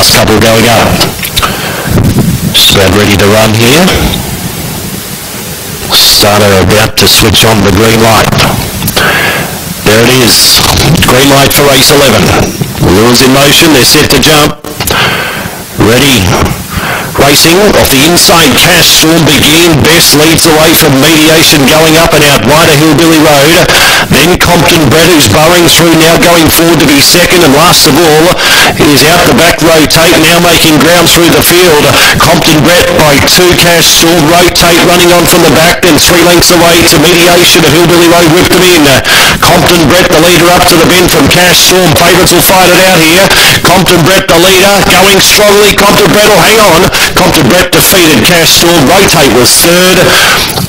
last couple going up. Just about ready to run here. Starter about to switch on the green light. There it is. Green light for race 11. Lures in motion. They're set to jump. Ready. Racing off the inside, Cash Storm begin. Best leads away from mediation going up and out wider Hillbilly Road. Compton Brett who's burrowing through now going forward to be second and last of all is out the back rotate now making ground through the field. Compton Brett by two Cash Storm rotate running on from the back then three lengths away to mediation at Hillbilly Road whipped them in. Compton Brett the leader up to the bend from Cash Storm. Favourites will fight it out here. Compton Brett the leader going strongly. Compton Brett will hang on. Compton Brett defeated Cash Storm. Rotate was third.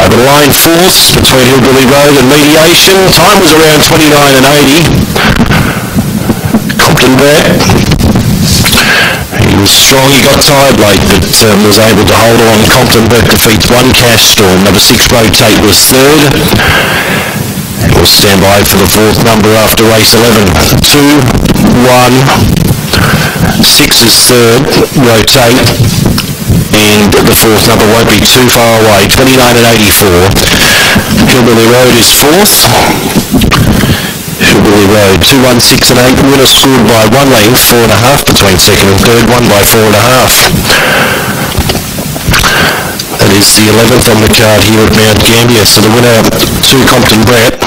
Over the line fourth between Hillbilly Road and Mediation. Time was around 29 and 80. Compton Brett. He was strong. He got tired late, but um, was able to hold on. Compton Brett defeats one Cash Storm. Number six Rotate was third. We'll stand by for the fourth number after race 11. Two, one, six is third, rotate, and the fourth number won't be too far away, 29 and 84. Hillbilly Road is fourth. Hillbilly Road, 216 and 8. Winner scored by one length, four and a half between second and third, one by four and a half. That is the 11th on the card here at Mount Gambier. So the winner, two Compton Brett,